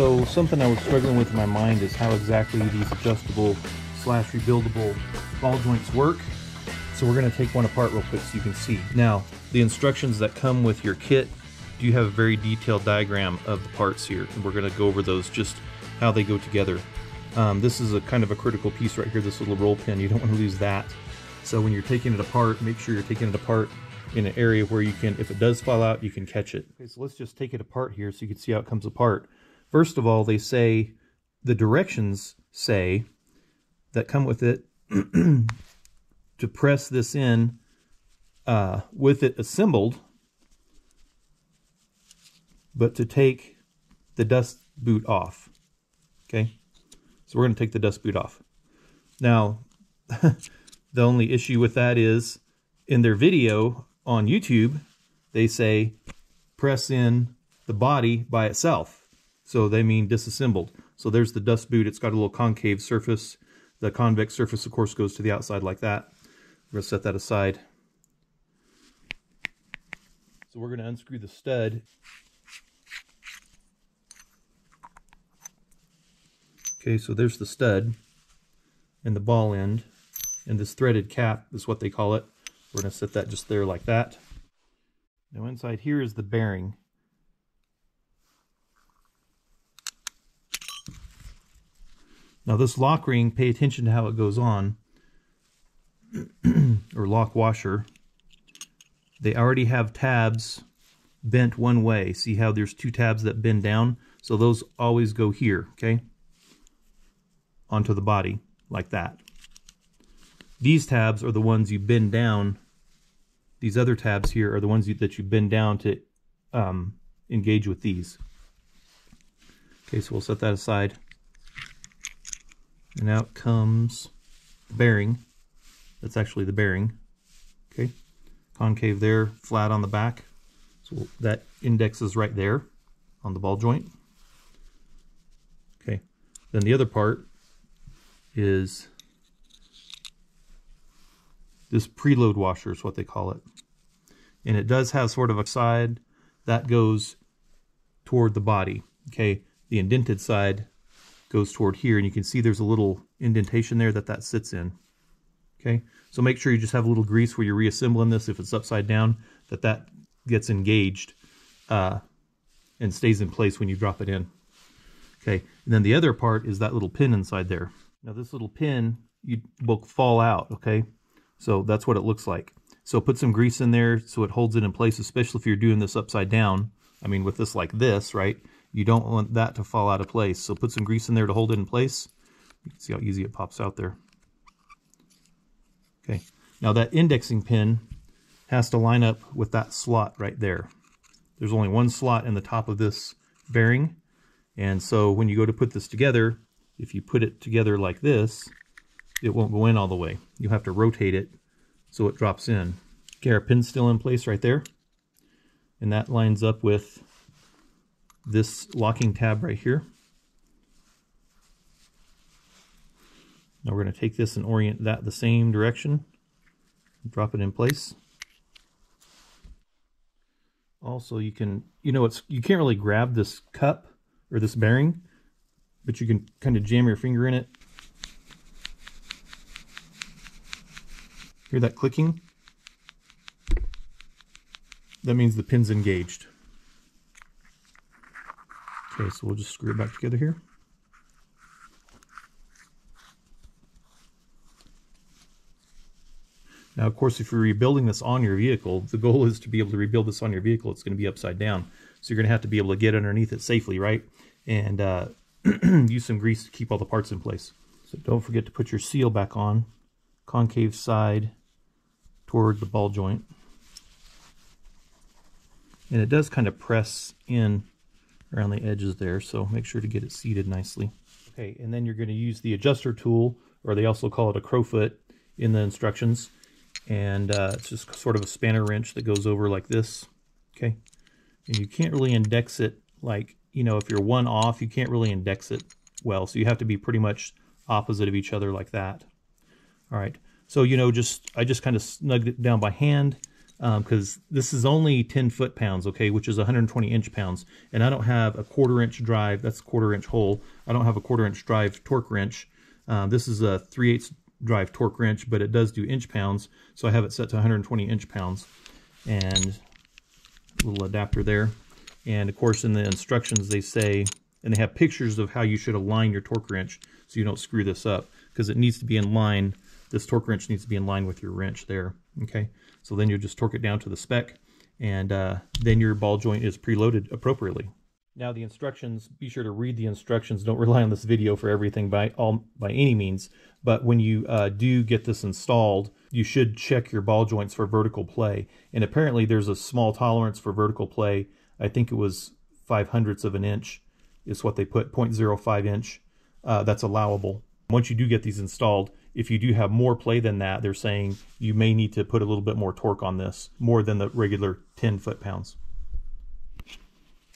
So something I was struggling with in my mind is how exactly these adjustable slash rebuildable ball joints work. So we're going to take one apart real quick so you can see. Now, the instructions that come with your kit do have a very detailed diagram of the parts here, and we're going to go over those, just how they go together. Um, this is a kind of a critical piece right here, this little roll pin. You don't want to lose that. So when you're taking it apart, make sure you're taking it apart in an area where you can, if it does fall out, you can catch it. Okay, so let's just take it apart here so you can see how it comes apart. First of all, they say, the directions say that come with it to press this in uh, with it assembled, but to take the dust boot off. Okay, so we're going to take the dust boot off. Now, the only issue with that is in their video on YouTube, they say press in the body by itself. So they mean disassembled. So there's the dust boot. It's got a little concave surface. The convex surface, of course, goes to the outside like that. We're going to set that aside. So we're going to unscrew the stud. Okay, so there's the stud and the ball end. And this threaded cap is what they call it. We're going to set that just there like that. Now inside here is the bearing. Now this lock ring, pay attention to how it goes on, or lock washer. They already have tabs bent one way. See how there's two tabs that bend down? So those always go here, okay? Onto the body, like that. These tabs are the ones you bend down. These other tabs here are the ones you, that you bend down to um, engage with these. Okay, so we'll set that aside. And out comes the bearing. That's actually the bearing. Okay, concave there, flat on the back. So that index is right there on the ball joint. Okay, then the other part is this preload washer is what they call it. And it does have sort of a side that goes toward the body. Okay, the indented side goes toward here, and you can see there's a little indentation there that that sits in. Okay, so make sure you just have a little grease where you're reassembling this if it's upside down, that that gets engaged uh, and stays in place when you drop it in. Okay, and then the other part is that little pin inside there. Now this little pin you will fall out, okay? So that's what it looks like. So put some grease in there so it holds it in place, especially if you're doing this upside down. I mean, with this like this, right? You don't want that to fall out of place. So put some grease in there to hold it in place. You can see how easy it pops out there. Okay, now that indexing pin has to line up with that slot right there. There's only one slot in the top of this bearing. And so when you go to put this together, if you put it together like this, it won't go in all the way. You have to rotate it so it drops in. Okay, our pin's still in place right there. And that lines up with this locking tab right here. Now we're going to take this and orient that the same direction. Drop it in place. Also, you can, you know, it's you can't really grab this cup or this bearing, but you can kind of jam your finger in it Hear that clicking? That means the pin's engaged. Okay, so we'll just screw it back together here. Now, of course, if you're rebuilding this on your vehicle, the goal is to be able to rebuild this on your vehicle. It's going to be upside down. So you're going to have to be able to get underneath it safely, right? And uh, use some grease to keep all the parts in place. So don't forget to put your seal back on. Concave side toward the ball joint. And it does kind of press in around the edges there, so make sure to get it seated nicely. Okay, and then you're going to use the adjuster tool, or they also call it a crowfoot in the instructions. And uh, it's just sort of a spanner wrench that goes over like this. Okay, and you can't really index it like, you know, if you're one off, you can't really index it well. So you have to be pretty much opposite of each other like that. All right, so, you know, just I just kind of snugged it down by hand. Because um, this is only 10 foot pounds, okay, which is 120 inch pounds. And I don't have a quarter inch drive, that's a quarter inch hole. I don't have a quarter inch drive torque wrench. Um, this is a 3 8 drive torque wrench, but it does do inch pounds. So I have it set to 120 inch pounds. And a little adapter there. And of course, in the instructions, they say, and they have pictures of how you should align your torque wrench so you don't screw this up because it needs to be in line. This torque wrench needs to be in line with your wrench there. Okay. So then you just torque it down to the spec and uh, then your ball joint is preloaded appropriately. Now the instructions, be sure to read the instructions. Don't rely on this video for everything by all by any means. But when you uh, do get this installed, you should check your ball joints for vertical play. And apparently there's a small tolerance for vertical play. I think it was 5 hundredths of an inch is what they put, 0.05 inch. Uh, that's allowable. Once you do get these installed, if you do have more play than that, they're saying you may need to put a little bit more torque on this, more than the regular 10 foot-pounds.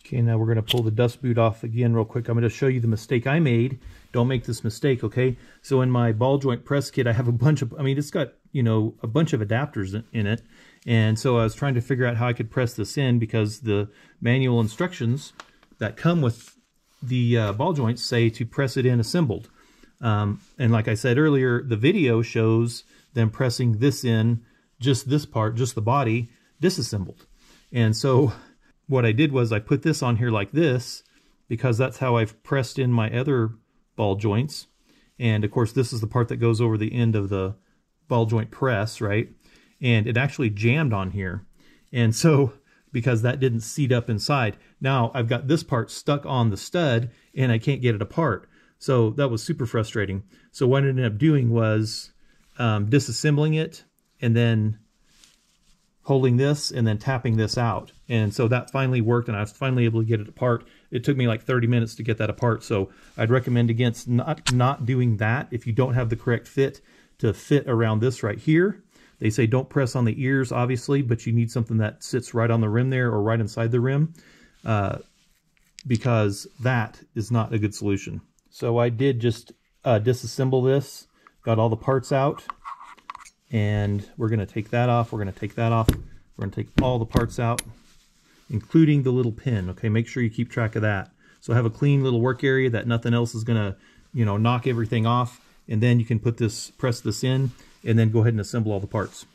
Okay, now we're going to pull the dust boot off again real quick. I'm going to show you the mistake I made. Don't make this mistake, okay? So in my ball joint press kit, I have a bunch of, I mean, it's got, you know, a bunch of adapters in it. And so I was trying to figure out how I could press this in because the manual instructions that come with the uh, ball joints say to press it in assembled. Um, and like I said earlier, the video shows them pressing this in, just this part, just the body, disassembled. And so what I did was I put this on here like this, because that's how I've pressed in my other ball joints. And of course, this is the part that goes over the end of the ball joint press, right? And it actually jammed on here. And so, because that didn't seat up inside, now I've got this part stuck on the stud and I can't get it apart. So that was super frustrating. So what I ended up doing was um, disassembling it and then holding this and then tapping this out. And so that finally worked and I was finally able to get it apart. It took me like 30 minutes to get that apart. So I'd recommend against not, not doing that if you don't have the correct fit to fit around this right here. They say don't press on the ears, obviously, but you need something that sits right on the rim there or right inside the rim uh, because that is not a good solution. So I did just uh, disassemble this, got all the parts out, and we're going to take that off. We're going to take that off. We're going to take all the parts out, including the little pin. Okay, make sure you keep track of that. So have a clean little work area that nothing else is going to, you know, knock everything off. And then you can put this, press this in, and then go ahead and assemble all the parts.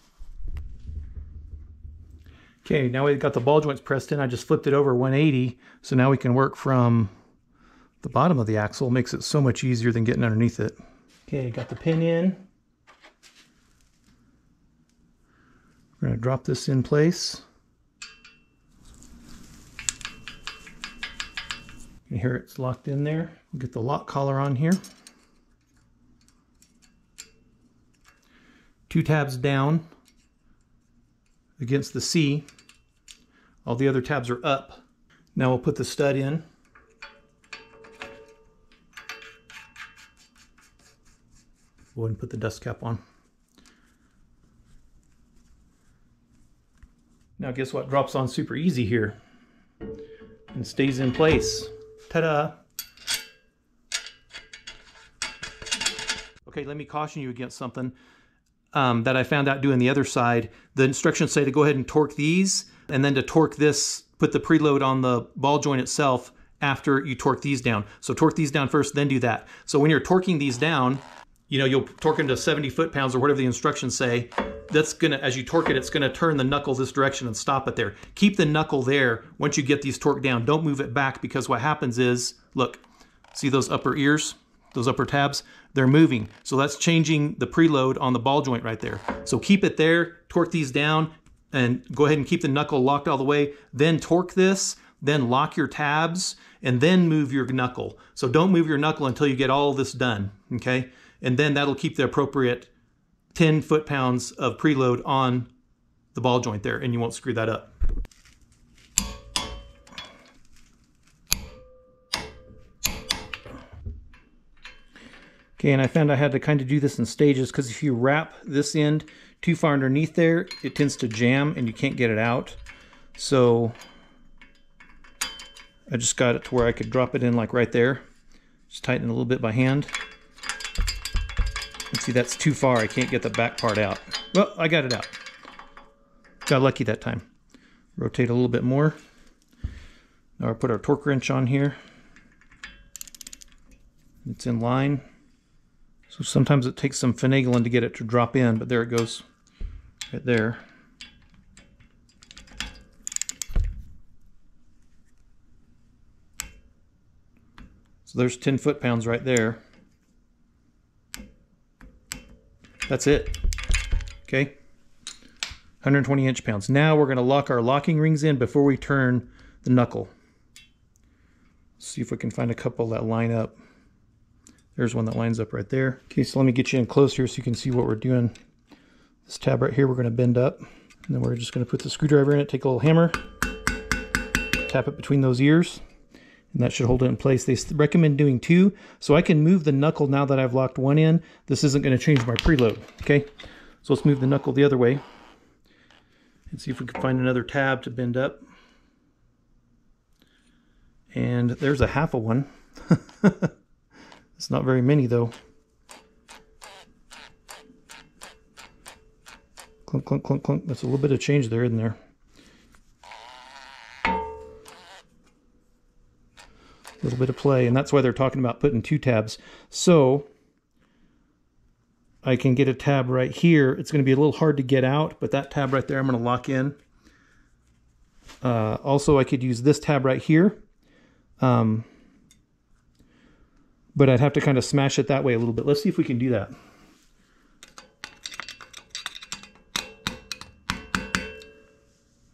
Okay, now we've got the ball joints pressed in. I just flipped it over 180. So now we can work from the bottom of the axle makes it so much easier than getting underneath it. Okay, got the pin in. We're going to drop this in place. You hear it's locked in there. We'll get the lock collar on here. Two tabs down against the C. All the other tabs are up. Now we'll put the stud in. Go ahead and put the dust cap on. Now guess what drops on super easy here and stays in place. Ta-da! Okay, let me caution you against something um, that I found out doing the other side. The instructions say to go ahead and torque these and then to torque this, put the preload on the ball joint itself after you torque these down. So torque these down first, then do that. So when you're torquing these down, you know, you'll torque into 70 foot-pounds or whatever the instructions say. That's gonna, as you torque it, it's gonna turn the knuckle this direction and stop it there. Keep the knuckle there once you get these torqued down. Don't move it back because what happens is, look, see those upper ears, those upper tabs? They're moving. So that's changing the preload on the ball joint right there. So keep it there, torque these down, and go ahead and keep the knuckle locked all the way. Then torque this, then lock your tabs, and then move your knuckle. So don't move your knuckle until you get all this done, okay? And then that'll keep the appropriate 10 foot-pounds of preload on the ball joint there, and you won't screw that up. Okay, and I found I had to kind of do this in stages because if you wrap this end too far underneath there, it tends to jam and you can't get it out. So I just got it to where I could drop it in like right there. Just tighten it a little bit by hand. And see, that's too far. I can't get the back part out. Well, I got it out. Got lucky that time. Rotate a little bit more. Now we'll put our torque wrench on here. It's in line. So sometimes it takes some finagling to get it to drop in, but there it goes right there. So there's 10 foot-pounds right there. That's it. Okay. 120 inch-pounds. Now we're going to lock our locking rings in before we turn the knuckle. See if we can find a couple that line up. There's one that lines up right there. Okay, so let me get you in close here so you can see what we're doing. This tab right here we're going to bend up. And then we're just going to put the screwdriver in it, take a little hammer, tap it between those ears and that should hold it in place. They recommend doing two, so I can move the knuckle now that I've locked one in. This isn't going to change my preload, okay? So let's move the knuckle the other way and see if we can find another tab to bend up. And there's a half of one. it's not very many though. Clunk, clunk, clunk, clunk. That's a little bit of change there, isn't there? A little bit of play, and that's why they're talking about putting two tabs. So I can get a tab right here. It's going to be a little hard to get out, but that tab right there I'm going to lock in. Uh, also, I could use this tab right here. Um, but I'd have to kind of smash it that way a little bit. Let's see if we can do that.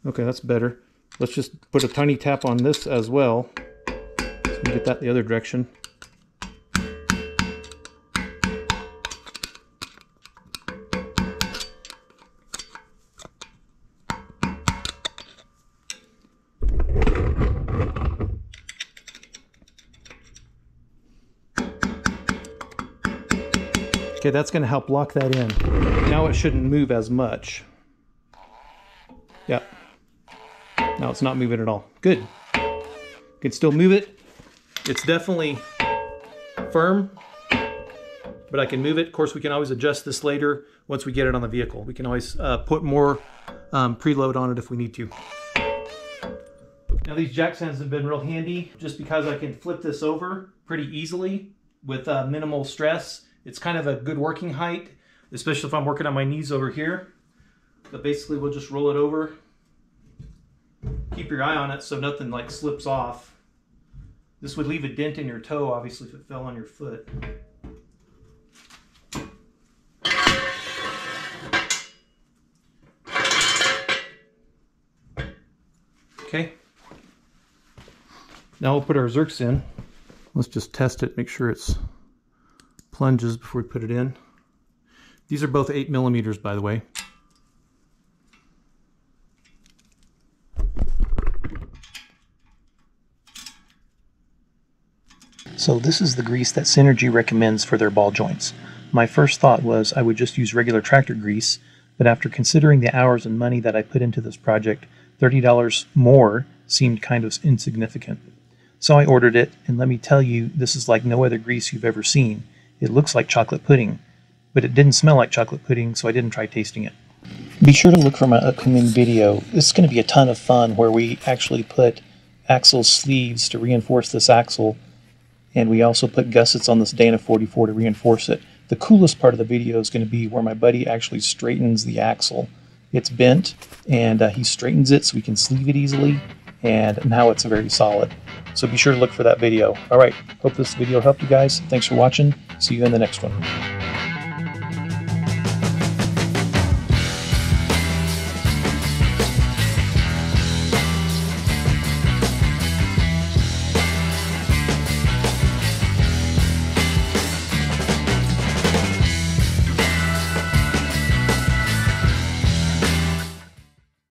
Okay, that's better. Let's just put a tiny tap on this as well get that the other direction. Okay, that's going to help lock that in. Now it shouldn't move as much. Yep. Now it's not moving at all. Good. Can still move it, it's definitely firm, but I can move it. Of course, we can always adjust this later once we get it on the vehicle. We can always uh, put more um, preload on it if we need to. Now these jack stands have been real handy just because I can flip this over pretty easily with uh, minimal stress. It's kind of a good working height, especially if I'm working on my knees over here. But basically we'll just roll it over. Keep your eye on it so nothing like slips off. This would leave a dent in your toe, obviously, if it fell on your foot. Okay. Now we'll put our Zerks in. Let's just test it, make sure it's plunges before we put it in. These are both 8 millimeters, by the way. So this is the grease that Synergy recommends for their ball joints. My first thought was I would just use regular tractor grease, but after considering the hours and money that I put into this project, $30 more seemed kind of insignificant. So I ordered it, and let me tell you, this is like no other grease you've ever seen. It looks like chocolate pudding, but it didn't smell like chocolate pudding, so I didn't try tasting it. Be sure to look for my upcoming video. This is going to be a ton of fun where we actually put axle sleeves to reinforce this axle and we also put gussets on this Dana 44 to reinforce it. The coolest part of the video is going to be where my buddy actually straightens the axle. It's bent, and uh, he straightens it so we can sleeve it easily, and now it's very solid. So be sure to look for that video. All right, hope this video helped you guys. Thanks for watching. See you in the next one.